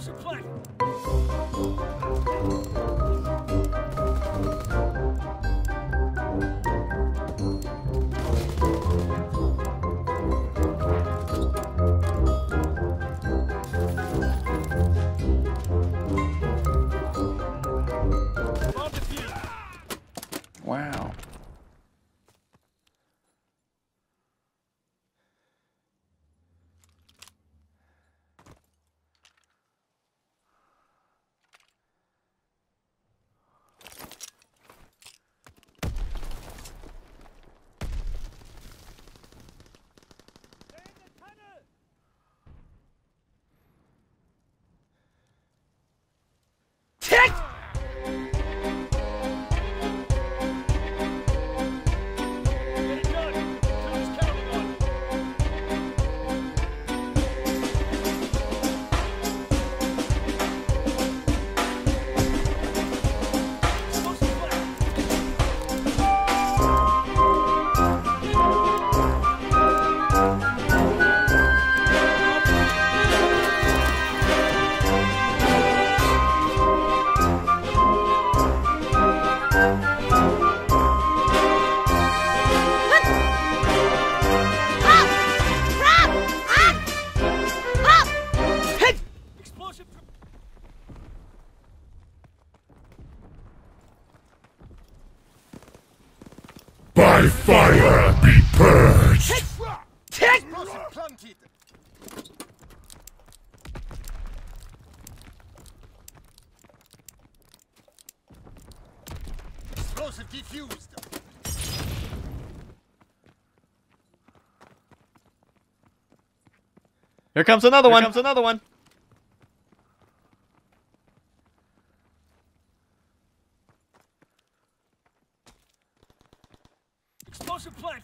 Explosive plant! Bomb By fire be purged! Tick! Explosive planted! Explosive defused! Here comes another one. Here comes another one. Explosive planted!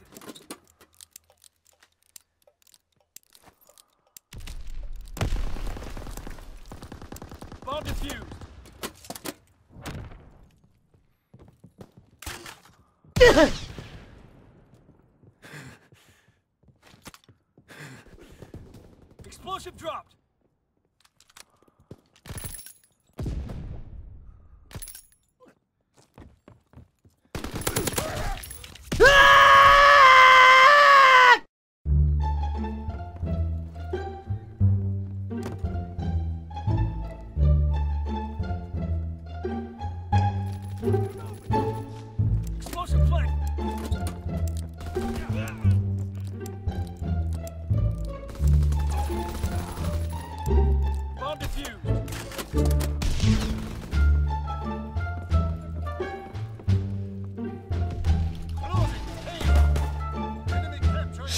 Bomb defused! Explosive dropped!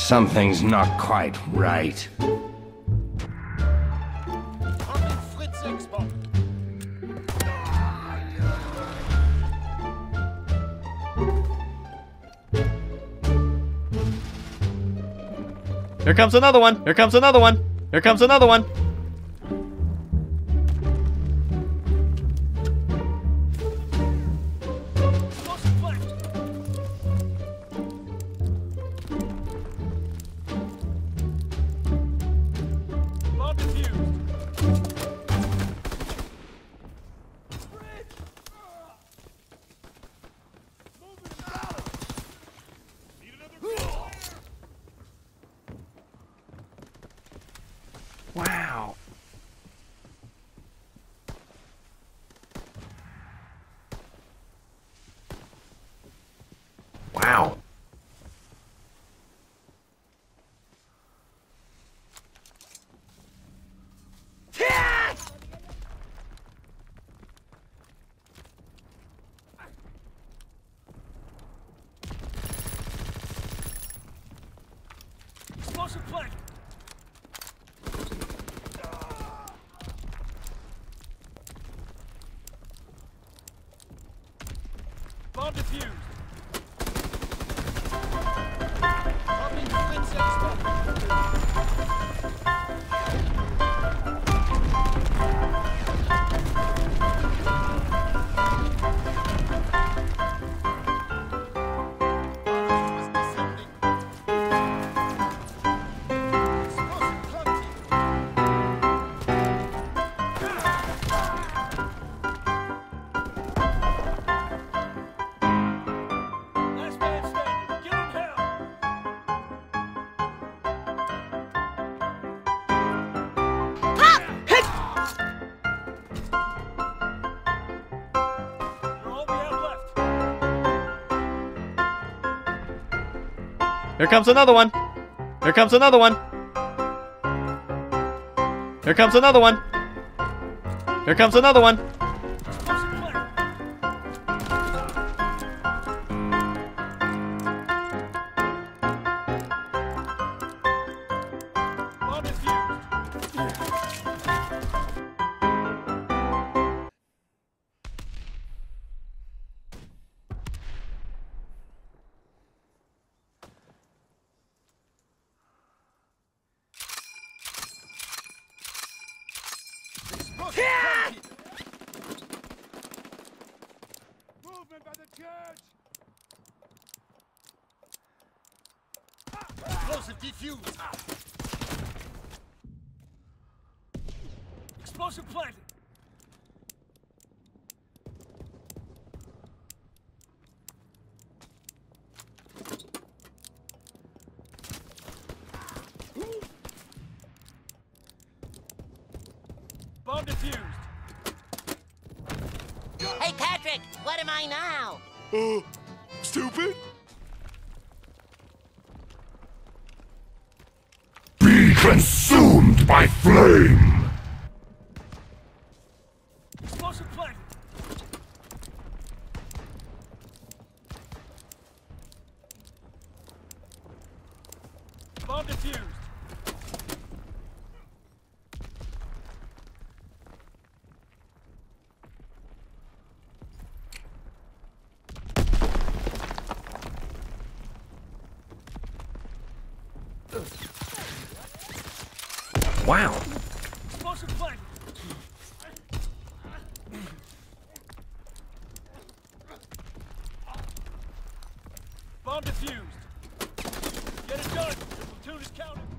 Something's not quite right. Here comes another one. Here comes another one. Here comes another one. Wow. Explosive planted! Here comes another one. Here comes another one. Here comes another one. Here comes another one. Movement by the church. Explosive defused. Explosive planted. Bomb defused. Hey, Patrick, what am I now? Uh, stupid? Be consumed by flame! Explosive planted. Bomb defused. Wow. Bomb defused. Get it done. Platoon is counted.